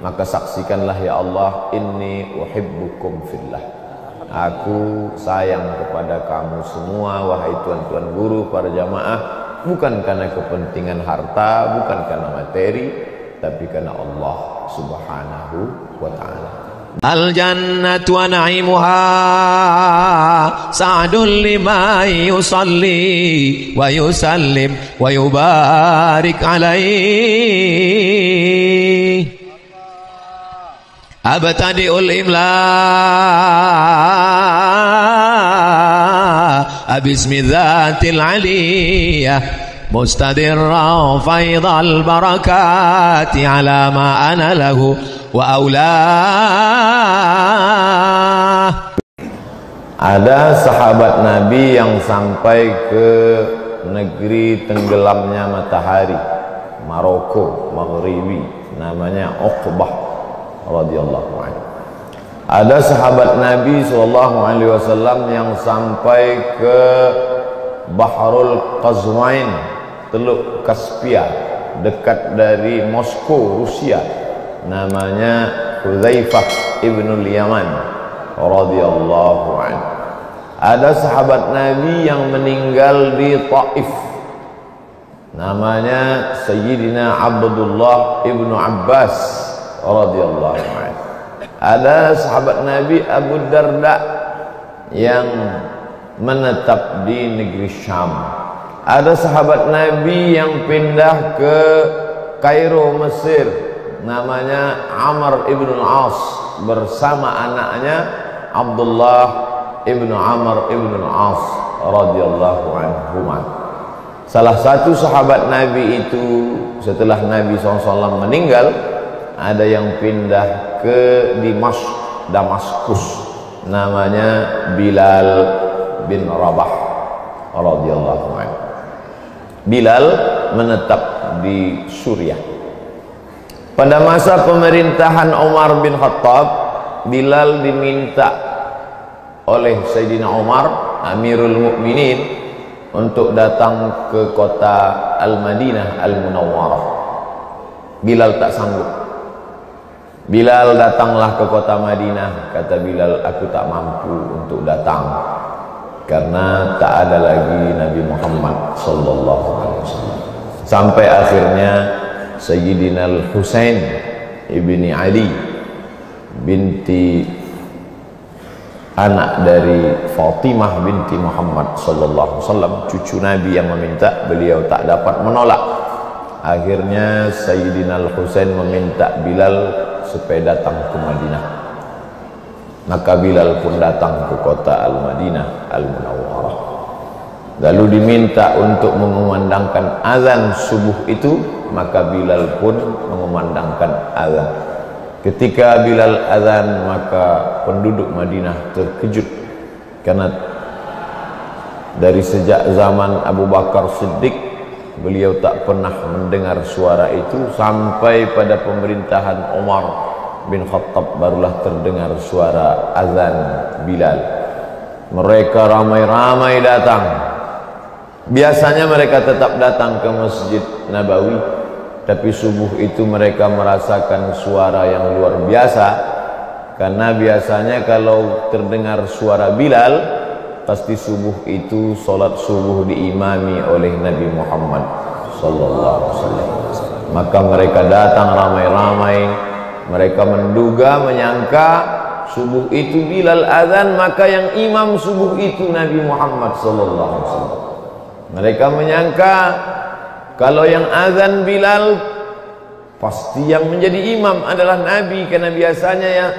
maka saksikanlah ya Allah inni uhibbukum fillah aku sayang kepada kamu semua wahai tuan-tuan guru para jamaah bukan karena kepentingan harta bukan karena materi tapi karena Allah subhanahu wa ta'ala الجنة ونعيمها سعد لمن يصلي ويسلم ويبارك عليه abtadiul imla abismi dzatil aliyah mustadirra faidal barakati ala ma ana lahu wa aulah ada sahabat Nabi yang sampai ke negeri tenggelamnya matahari Maroko Maghribi namanya Uqbah radhiyallahu anhu. Ada sahabat Nabi sallallahu alaihi wasallam yang sampai ke Bahrul Qazwain, Teluk Kaspia dekat dari Moskow, Rusia. Namanya Hudzaifah ibnul Yaman radhiyallahu anhu. Ada sahabat Nabi yang meninggal di Taif. Namanya Sayyidina Abdullah ibnu Abbas radhiyallahu anhu. Ada sahabat Nabi Abu Darda yang menetap di negeri Syam. Ada sahabat Nabi yang pindah ke Kairo Mesir namanya Amr ibn al-As bersama anaknya Abdullah ibn Amr ibn al-As radhiyallahu anhu. Salah satu sahabat Nabi itu setelah Nabi SAW meninggal ada yang pindah ke Dimas Damaskus namanya Bilal bin Rabah radhiyallahu anhu. Bilal menetap di Suriah. Pada masa pemerintahan Umar bin Khattab, Bilal diminta oleh Sayyidina Umar Amirul Mukminin untuk datang ke kota Al-Madinah Al-Munawwarah. Bilal tak sanggup. Bilal datanglah ke kota Madinah, kata Bilal, aku tak mampu untuk datang karena tak ada lagi Nabi Muhammad sallallahu alaihi wasallam. Sampai akhirnya Sayyidina Al-Husain ibni Ali binti anak dari Fatimah binti Muhammad sallallahu alaihi wasallam cucu Nabi yang meminta beliau tak dapat menolak akhirnya Sayyidina Al-Husain meminta Bilal supaya datang ke Madinah. Maka Bilal pun datang ke kota Al-Madinah Al-Munawwarah. Lalu diminta untuk mengumandangkan azan subuh itu maka Bilal pun mengumandangkan azan. Ketika Bilal azan maka penduduk Madinah terkejut karena dari sejak zaman Abu Bakar Siddiq beliau tak pernah mendengar suara itu sampai pada pemerintahan Umar bin Khattab barulah terdengar suara azan Bilal. Mereka ramai-ramai datang. Biasanya mereka tetap datang ke Masjid Nabawi tapi subuh itu mereka merasakan suara yang luar biasa karena biasanya kalau terdengar suara Bilal pasti subuh itu solat subuh diimami oleh Nabi Muhammad sallallahu alaihi wasallam. Maka mereka datang ramai-ramai mereka menduga menyangka subuh itu Bilal azan maka yang imam subuh itu Nabi Muhammad sallallahu alaihi wasallam. Mereka menyangka kalau yang azan Bilal pasti yang menjadi imam adalah Nabi. Karena biasanya yang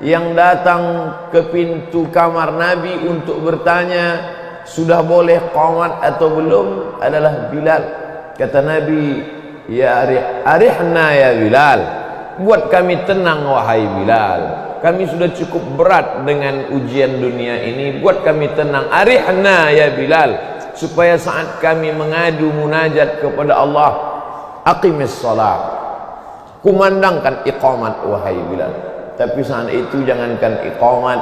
yang datang ke pintu kamar Nabi untuk bertanya sudah boleh qamat atau belum adalah Bilal. Kata Nabi, ya arih, arihna ya Bilal. Buat kami tenang wahai Bilal. Kami sudah cukup berat dengan ujian dunia ini. Buat kami tenang. Arihna ya Bilal supaya saat kami mengadu munajat kepada Allah aqimis salat kumandangkan iqamat wahai Bilal tapi saat itu jangankan iqamat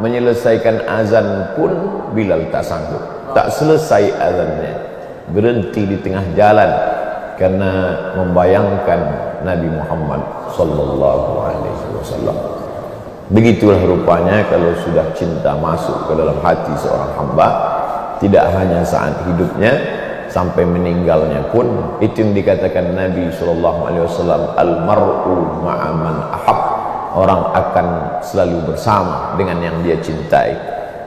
menyelesaikan azan pun Bilal tak sanggup tak selesai azannya berhenti di tengah jalan karena membayangkan Nabi Muhammad sallallahu alaihi wasallam. Begitulah rupanya kalau sudah cinta masuk ke dalam hati seorang hamba, tidak hanya saat hidupnya sampai meninggalnya pun itu yang dikatakan Nabi sallallahu alaihi wasallam al-mar'u ma'a man ahab. Orang akan selalu bersama dengan yang dia cintai.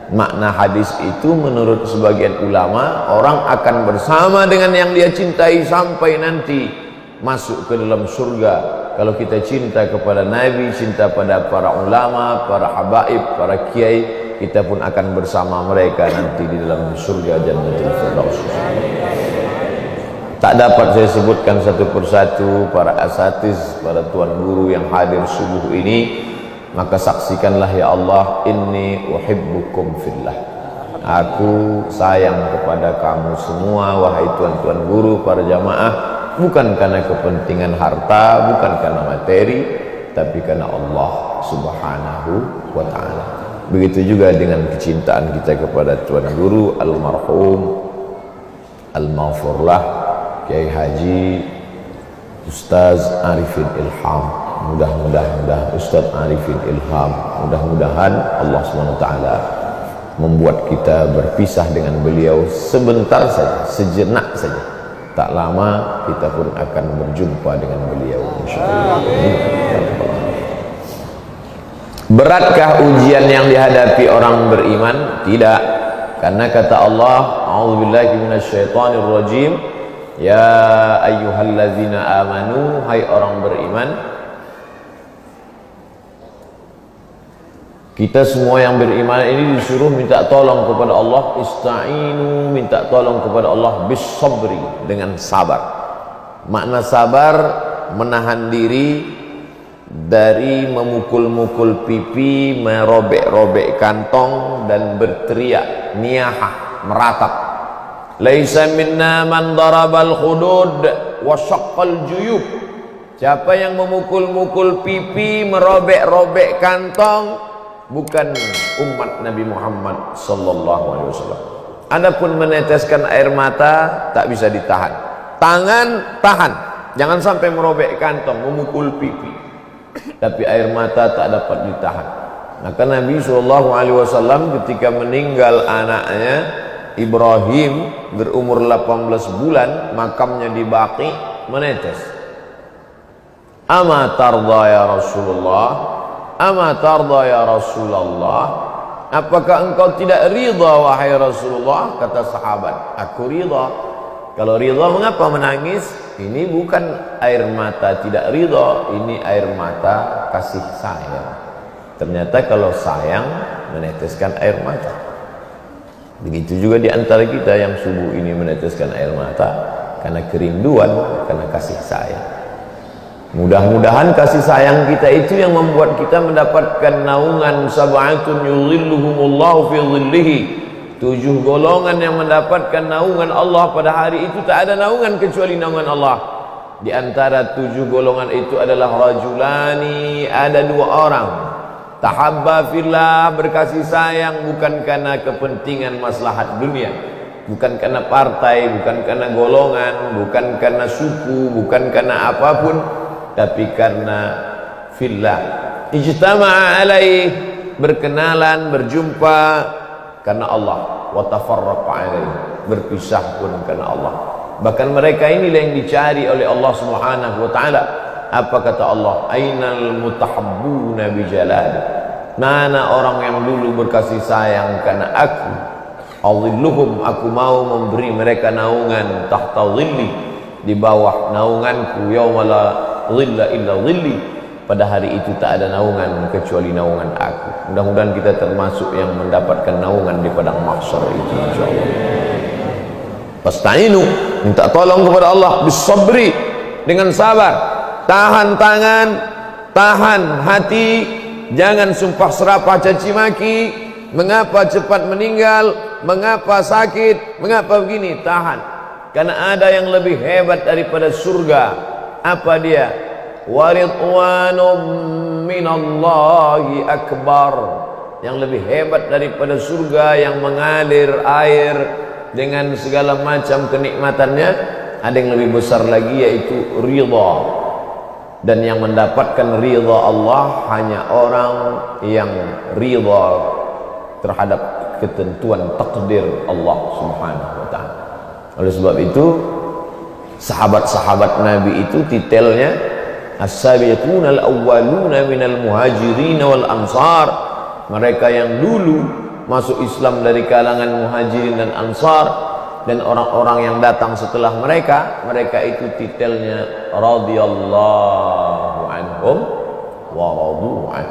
Makna hadis itu menurut sebagian ulama orang akan bersama dengan yang dia cintai sampai nanti masuk ke dalam surga kalau kita cinta kepada Nabi, cinta pada para ulama, para habaib, para kiai, kita pun akan bersama mereka nanti di dalam surga Jannatul Firdaus. Tak dapat saya sebutkan satu persatu para asatiz, para tuan guru yang hadir subuh ini, maka saksikanlah ya Allah, inni uhibbukum fillah. Aku sayang kepada kamu semua wahai tuan-tuan guru, para jamaah bukan karena kepentingan harta, bukan karena materi, tapi karena Allah Subhanahu wa taala. Begitu juga dengan kecintaan kita kepada Tuan Guru almarhum Al-Maghfurlah Kiai Haji Ustaz Arifin Ilham. Mudah-mudahan Ustaz Arifin Ilham, mudah-mudahan Allah SWT membuat kita berpisah dengan beliau sebentar saja, sejenak saja tak lama kita pun akan berjumpa dengan beliau insyaallah Beratkah ujian yang dihadapi orang beriman? Tidak. Karena kata Allah, A'udzubillahi minasyaitonirrajim, ya ayyuhallazina amanu, hai orang beriman, Kita semua yang beriman ini disuruh minta tolong kepada Allah, ista'inu minta tolong kepada Allah bis dengan sabar. Makna sabar menahan diri dari memukul-mukul pipi, merobek-robek kantong dan berteriak niyahah, meratap. Laisa minna man darabal khudud wa syaqqal juyub. Siapa yang memukul-mukul pipi, merobek-robek kantong, bukan umat Nabi Muhammad sallallahu alaihi wasallam. Adapun meneteskan air mata tak bisa ditahan. Tangan tahan. Jangan sampai merobek kantong, memukul pipi. Tapi air mata tak dapat ditahan. Maka Nabi sallallahu alaihi wasallam ketika meninggal anaknya Ibrahim berumur 18 bulan, makamnya di Baqi menetes. Ama tarda ya Rasulullah? Ama tarda ya Rasulullah? Apakah engkau tidak rida wahai Rasulullah? Kata sahabat. Aku rida Kalau rida mengapa menangis? Ini bukan air mata tidak rida Ini air mata kasih sayang. Ternyata kalau sayang Meneteskan air mata Begitu juga di antara kita yang subuh ini meneteskan air mata Karena kerinduan Karena kasih sayang Mudah-mudahan kasih sayang kita itu yang membuat kita mendapatkan naungan sab'atun yuzilluhumullahu fi dhillihi. Tujuh golongan yang mendapatkan naungan Allah pada hari itu tak ada naungan kecuali naungan Allah. Di antara tujuh golongan itu adalah rajulani, ada dua orang. Tahabba fillah berkasih sayang bukan karena kepentingan maslahat dunia. Bukan karena partai, bukan karena golongan, bukan karena suku, bukan karena apa pun tapi karena fillah. Ijtama'a alaih berkenalan berjumpa karena Allah. Wa tafarraqa berpisah pun karena Allah. Bahkan mereka inilah yang dicari oleh Allah Subhanahu wa taala apa kata Allah? Ainal mutahabbuna bi jalal mana orang yang dulu berkasih sayang karena aku? Allahumma aku mau memberi mereka naungan tahta dhilli di bawah naunganku yaumala dhilla illa dhilli pada hari itu tak ada naungan kecuali naungan aku. Mudah-mudahan kita termasuk yang mendapatkan naungan di padang mahsyar itu insyaallah. Pasta'inu minta tolong kepada Allah bisabri dengan sabar tahan tangan tahan hati jangan sumpah serapah caci maki. Mengapa cepat meninggal? Mengapa sakit? Mengapa begini? Tahan. Karena ada yang lebih hebat daripada surga. Apa dia? Waridwanum minallahi akbar. Yang lebih hebat daripada surga yang mengalir air dengan segala macam kenikmatannya ada yang lebih besar lagi yaitu ridha dan yang mendapatkan ridha Allah hanya orang yang ridha terhadap ketentuan takdir Allah Subhanahu wa taala. Oleh sebab itu sahabat-sahabat Nabi itu titelnya as-sabiquna al-awwaluna minal muhajirin wal ansar. Mereka yang dulu masuk Islam dari kalangan muhajirin dan ansar dan orang-orang yang datang setelah mereka mereka itu titelnya radhiyallahu anhum wa an.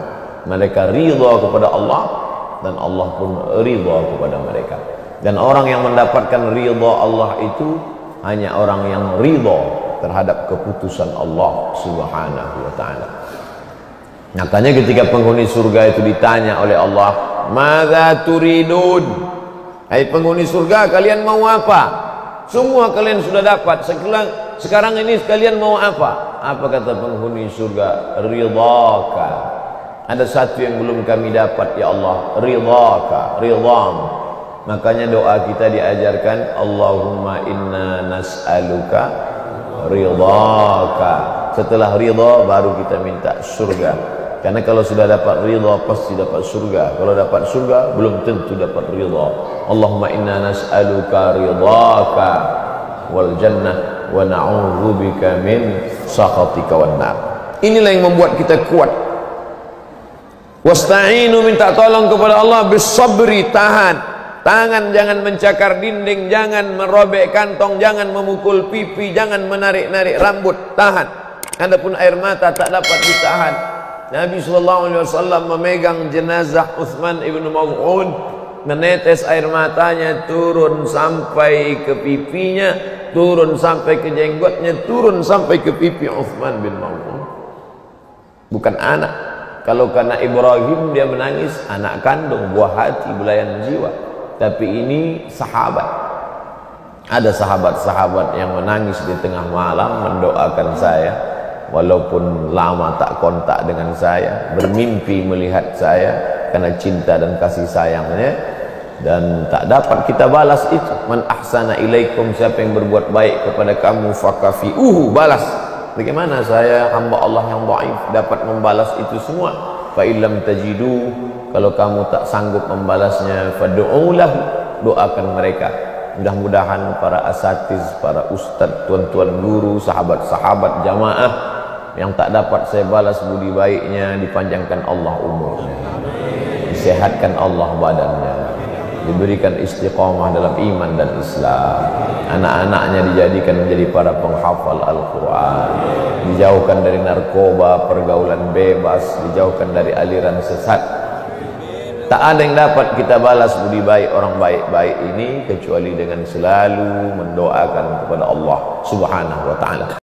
Mereka ridha kepada Allah dan Allah pun ridha kepada mereka. Dan orang yang mendapatkan ridha Allah itu hanya orang yang ridha terhadap keputusan Allah Subhanahu wa taala. Nyatanya ketika penghuni surga itu ditanya oleh Allah, "Madza turidun?" Hai penghuni surga kalian mau apa? Semua kalian sudah dapat. Sekarang sekarang ini kalian mau apa? Apa kata penghuni surga? Ridhaka. Ada satu yang belum kami dapat ya Allah. Ridhaka, ridham. Makanya doa kita diajarkan Allahumma inna nas'aluka ridhaka. Setelah ridha baru kita minta surga. Karena kalau sudah dapat ridha pasti dapat surga. Kalau dapat surga belum tentu dapat ridha. Allahumma inna nas'aluka ridhaka wal jannah wa na'udzubika min sakhatika wan nar. Inilah yang membuat kita kuat. Wasta'inu minta tolong kepada Allah bisabri tahan. Tangan jangan mencakar dinding, jangan merobek kantong, jangan memukul pipi, jangan menarik-narik rambut, tahan. Adapun air mata tak dapat ditahan. Nabi SAW memegang jenazah Uthman ibn Maw'un menetes air matanya turun sampai ke pipinya turun sampai ke jenggotnya turun sampai ke pipi Uthman bin Maw'un bukan anak. Kalau karena Ibrahim dia menangis anak kandung buah hati belayan jiwa. Tapi ini sahabat. Ada sahabat-sahabat yang menangis di tengah malam mendoakan saya walaupun lama tak kontak dengan saya bermimpi melihat saya karena cinta dan kasih sayangnya dan tak dapat kita balas itu. Man ahsana ilaikum siapa yang berbuat baik kepada kamu fakafi uhu balas. Bagaimana saya hamba Allah yang dhaif dapat membalas itu semua? Fa illam tajidu kalau kamu tak sanggup membalasnya fad'ulah doakan mereka. Mudah-mudahan para asatiz para ustaz tuan-tuan guru sahabat-sahabat jamaah yang tak dapat saya balas budi baiknya dipanjangkan Allah umurnya. Disehatkan Allah badannya. Diberikan istiqamah dalam iman dan Islam. Anak-anaknya dijadikan menjadi para penghafal Al-Quran. Dijauhkan dari narkoba pergaulan bebas. Dijauhkan dari aliran sesat. Tak ada yang dapat kita balas budi baik orang baik-baik ini kecuali dengan selalu mendoakan kepada Allah subhanahu wa ta'ala